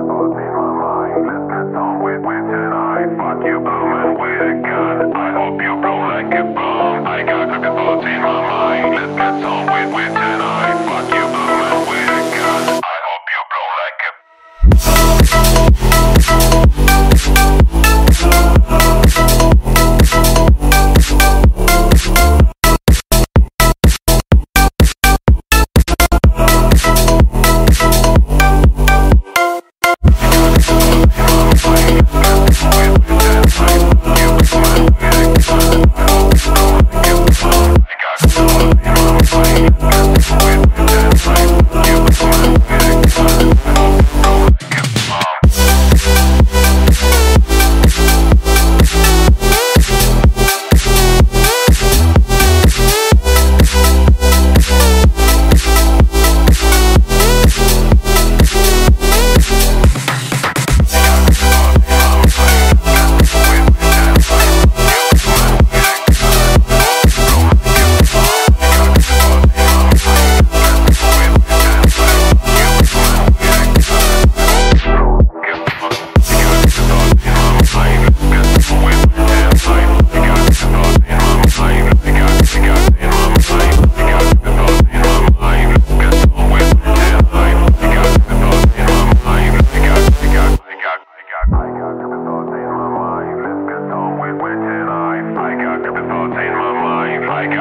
thoughts in my mind. Let's get some with with tonight.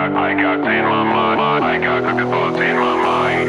I got in my mind. I got cooking thoughts in my mind.